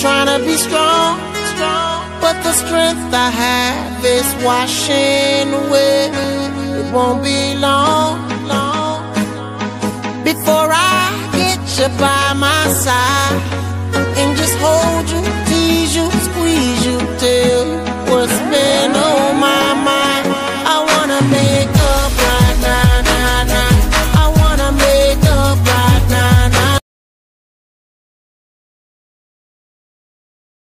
trying to be strong, strong. But the strength I have is washing away. It won't be long, long before I get you by my side